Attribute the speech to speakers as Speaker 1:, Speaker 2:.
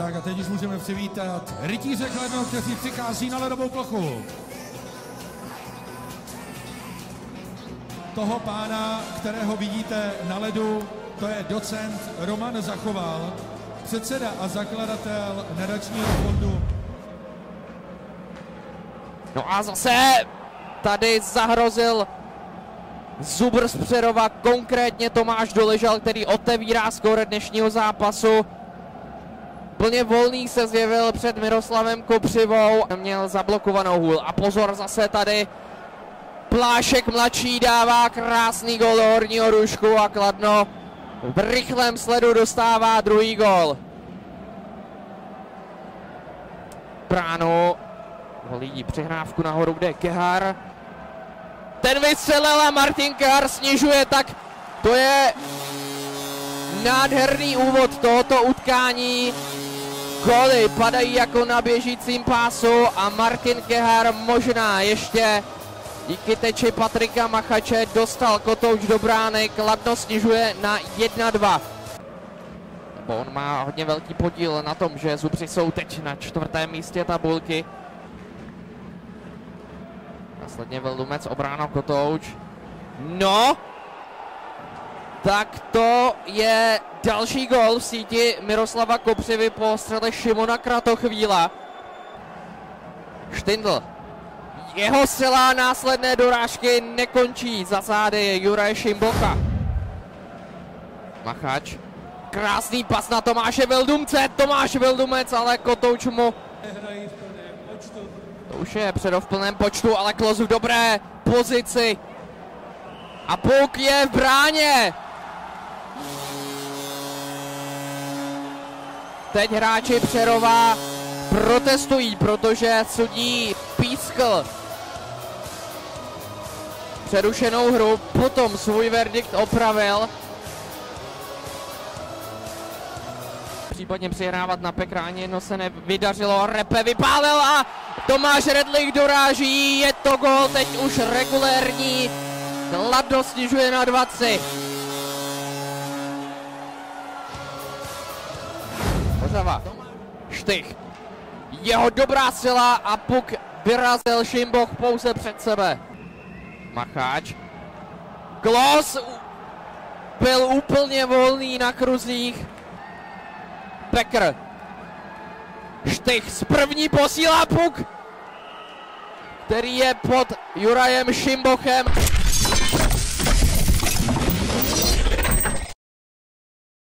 Speaker 1: Tak a teď už můžeme přivítat rytíře Kladno, kteří přichází na ledovou plochu. Toho pána, kterého vidíte na ledu, to je docent Roman Zachoval, předseda a zakladatel nadačního fondu.
Speaker 2: No a zase tady zahrozil Zubr z Přerova, konkrétně Tomáš Doležal, který otevírá skóre dnešního zápasu. Plně volný se zjevil před Miroslavem Kopřivou, měl zablokovanou hůl. A pozor zase tady Plášek mladší dává krásný gol do horního rušku a Kladno v rychlém sledu dostává druhý gol. Bránu volí přihrávku nahoru, kde je Kehar. Ten vystřelil a Martin Kehar snižuje, tak to je nádherný úvod tohoto utkání. Goly padají jako na běžícím pásu a Martin Kehar možná ještě díky teči Patrika Machače dostal kotouč do brány, Kladno snižuje na 1-2. Nebo on má hodně velký podíl na tom, že Zubři jsou teď na čtvrtém místě tabulky. Následně Veldumec, obráno Kotouč. No! Tak to je další gol v síti Miroslava Kopřivy po střele Šimona Kratochvíla. Štindl. Jeho střela následné dorážky nekončí za zády Juraj Šimbocha. Machač. Krásný pas na Tomáše Vildumce. Tomáš Vildumec, ale Kotouč mu to už je předo v plném počtu, ale Klos v dobré pozici. A Puk je v bráně. Teď hráči Přerova protestují, protože sudí pískl přerušenou hru, potom svůj verdikt opravil. Případně přihrávat na Pekráně, no se nevydařilo, Repe vypálil a Tomáš Redlich doráží, je to gol, teď už regulérní, Kladno snižuje na 20. Hořava, Štych, jeho dobrá sila a puk vyrazil Šimboch pouze před sebe. Macháč. Klos byl úplně volný na kruzích. Pekr. Štych z první posílá puk, který je pod Jurajem Šimbochem.